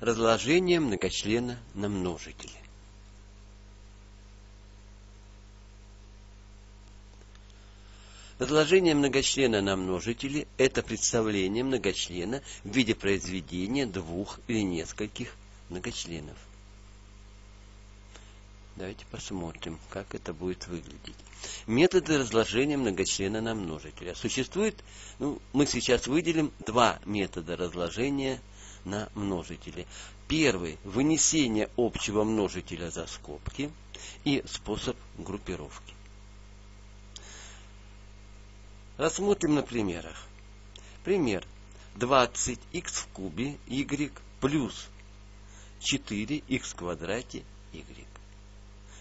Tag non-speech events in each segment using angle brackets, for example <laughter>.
разложение многочлена на множители. Разложение многочлена на множители – это представление многочлена в виде произведения двух или нескольких многочленов. Давайте посмотрим, как это будет выглядеть. Методы разложения многочлена на множители. Существует, ну, мы сейчас выделим два метода разложения на множители. Первый – вынесение общего множителя за скобки и способ группировки. Рассмотрим на примерах. Пример. 20х в кубе y плюс 4х в квадрате y.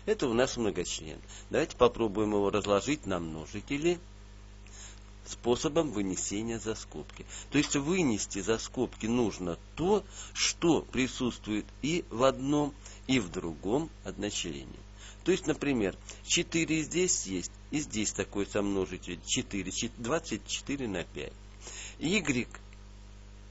Это у нас многочлен. Давайте попробуем его разложить на множители способом вынесения за скобки. То есть вынести за скобки нужно то, что присутствует и в одном, и в другом одночлении. То есть, например, 4 здесь есть, и здесь такой сомножитель 4, 24 на 5. Y,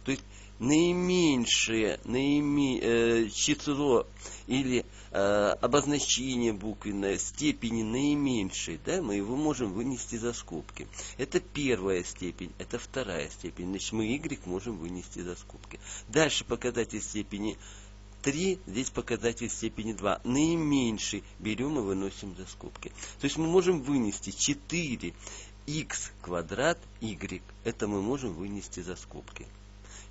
то есть наименьшее наиме, э, число или э, обозначение буквенной степени наименьшей, да, мы его можем вынести за скобки. Это первая степень, это вторая степень. Значит, мы y можем вынести за скобки. Дальше показатель степени 3, здесь показатель степени 2. Наименьший берем и выносим за скобки. То есть мы можем вынести 4 x квадрат y. Это мы можем вынести за скобки.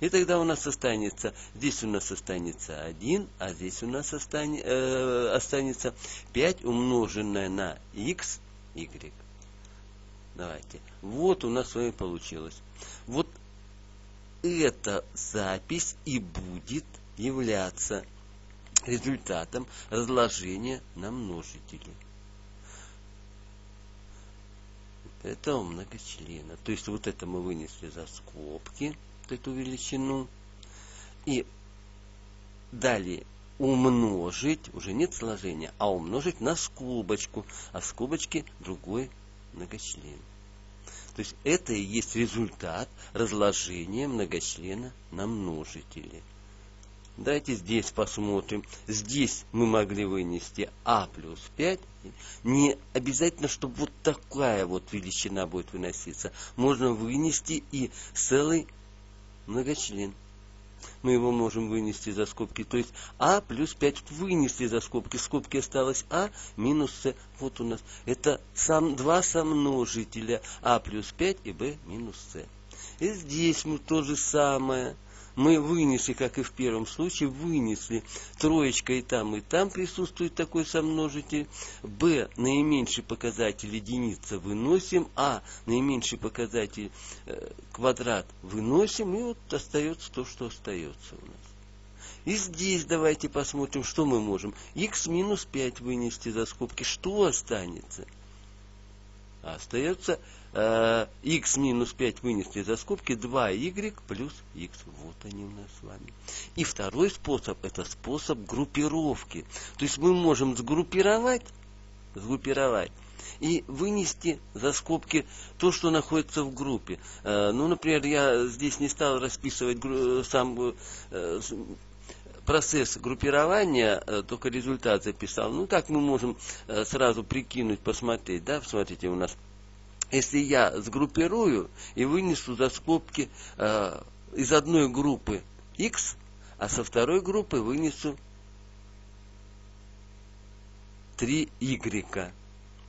И тогда у нас останется, здесь у нас останется 1, а здесь у нас остане, э, останется 5 умноженное на x, y. Давайте. Вот у нас с вами получилось. Вот эта запись и будет являться результатом разложения на множители. Это у многочлена. То есть вот это мы вынесли за скобки, эту величину. И далее умножить, уже нет сложения, а умножить на скобочку, а в скобочке другой многочлен. То есть это и есть результат разложения многочлена на множители. Давайте здесь посмотрим. Здесь мы могли вынести а плюс 5. Не обязательно, чтобы вот такая вот величина будет выноситься. Можно вынести и целый многочлен. Мы его можем вынести за скобки. То есть а плюс 5 вынесли за скобки. Скобки осталось а минус с. Вот у нас. Это сам, два сомножителя а плюс 5 и b минус с. И здесь мы то же самое мы вынесли, как и в первом случае, вынесли троечка и там, и там присутствует такой сомножитель. Б наименьший показатель единица выносим, А наименьший показатель э, квадрат выносим, и вот остается то, что остается у нас. И здесь давайте посмотрим, что мы можем. x минус 5 вынести за скобки. Что останется? остается э, x минус 5 вынесли за скобки 2y плюс x. Вот они у нас с вами. И второй способ, это способ группировки. То есть мы можем сгруппировать, сгруппировать и вынести за скобки то, что находится в группе. Э, ну, например, я здесь не стал расписывать сам э, процесс группирования, э, только результат записал. Ну, так мы можем э, сразу прикинуть, посмотреть, да, смотрите, у нас, если я сгруппирую и вынесу за скобки э, из одной группы x, а со второй группы вынесу 3y.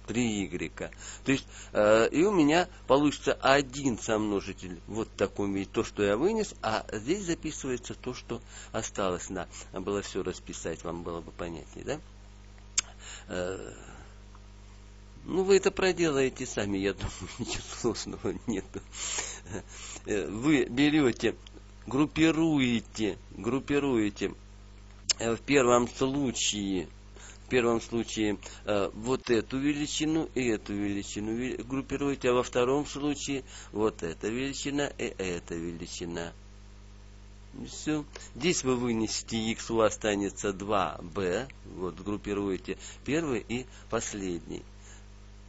3y. То есть, э, и у меня получится один сомножитель вот в таком виде, то, что я вынес, а здесь записывается то, что осталось. Да, было все расписать, вам было бы понятнее, да? Э, ну, вы это проделаете сами, я думаю, <laughs> ничего сложного нет. Э, вы берете, группируете, группируете э, в первом случае в первом случае э, вот эту величину и эту величину группируете, а во втором случае вот эта величина и эта величина. Все. Здесь вы вынесете x, у вас останется 2b. Вот группируете первый и последний.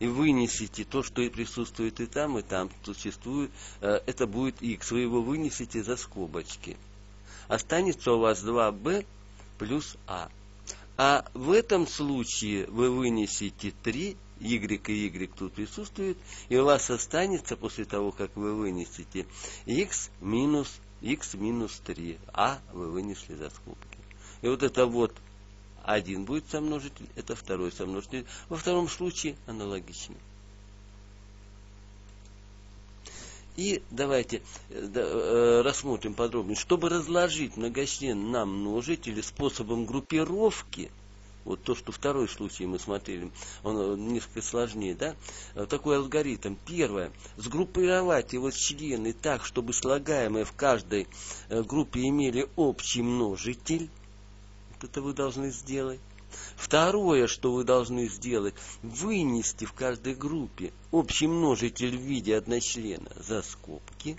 И вынесите то, что и присутствует и там, и там существует. Э, это будет x. Вы его вынесете за скобочки. останется у вас 2b плюс а. А в этом случае вы вынесете 3, y и y тут присутствует, и у вас останется после того, как вы вынесете x минус x минус 3, а вы вынесли за скобки. И вот это вот один будет сомножитель, это второй сомножитель. Во втором случае аналогично. И давайте э, э, рассмотрим подробнее. Чтобы разложить многочлен на множители способом группировки, вот то, что второй случай мы смотрели, он э, несколько сложнее, да? Такой алгоритм. Первое. Сгруппировать его члены так, чтобы слагаемые в каждой группе имели общий множитель. Это вы должны сделать. Второе, что вы должны сделать, вынести в каждой группе общий множитель в виде одночлена за скобки.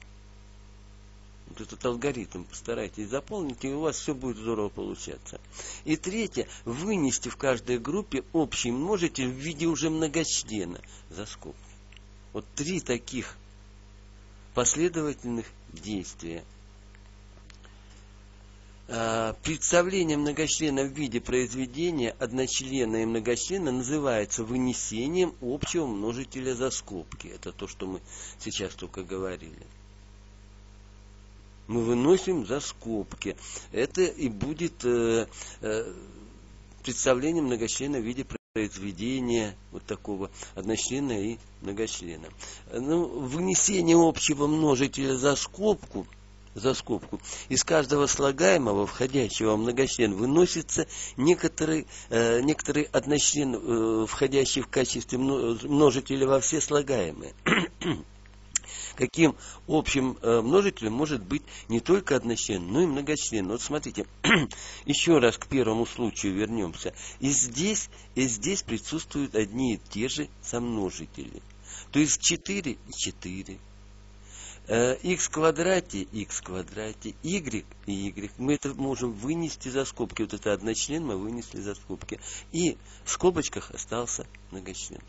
Вот этот алгоритм постарайтесь заполнить, и у вас все будет здорово получаться. И третье, вынести в каждой группе общий множитель в виде уже многочлена за скобки. Вот три таких последовательных действия – представление многочлена в виде произведения одночлена и многочлена называется вынесением общего множителя за скобки. Это то, что мы сейчас только говорили. Мы выносим за скобки. Это и будет э, э, представление многочлена в виде произведения вот такого одночлена и многочлена. Ну, вынесение общего множителя за скобку – за скобку. Из каждого слагаемого, входящего многочлен, выносится некоторый, э, некоторый одночлен, э, входящий в качестве множителя во все слагаемые. <clears throat> Каким общим э, множителем может быть не только одночлен, но и многочлен. Вот смотрите, <clears throat> еще раз к первому случаю вернемся. И здесь, и здесь присутствуют одни и те же сомножители. То есть 4 и 4, x в квадрате, x в квадрате, y и y. Мы это можем вынести за скобки. Вот это одночлен мы вынесли за скобки. И в скобочках остался многочлен.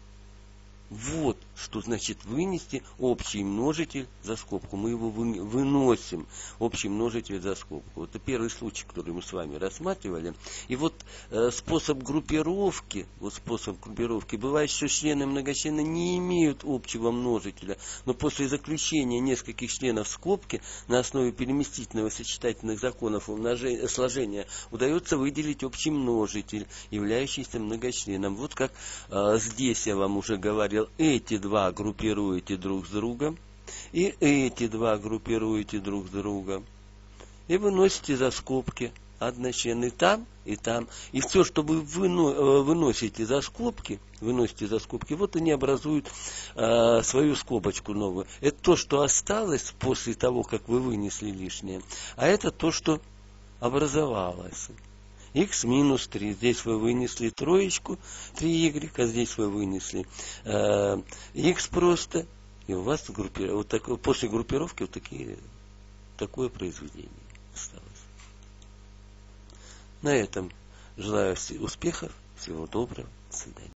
Вот что значит вынести общий множитель за скобку. Мы его выносим, общий множитель за скобку. Это первый случай, который мы с вами рассматривали. И вот э, способ группировки, вот способ группировки, бывает, что члены многочлена не имеют общего множителя, но после заключения нескольких членов скобки на основе переместительного сочетательных законов умножения, сложения удается выделить общий множитель, являющийся многочленом. Вот как э, здесь я вам уже говорил, говорил, эти два группируете друг с другом, и эти два группируете друг с другом. И выносите за скобки одночлен и там, и там. И все, что вы э, выносите за скобки, выносите за скобки, вот они образуют э, свою скобочку новую. Это то, что осталось после того, как вы вынесли лишнее. А это то, что образовалось x минус 3. Здесь вы вынесли троечку, 3y, а здесь вы вынесли э, x просто. И у вас группи... вот так, после группировки вот такие, такое произведение осталось. На этом желаю успехов, всего доброго, до свидания.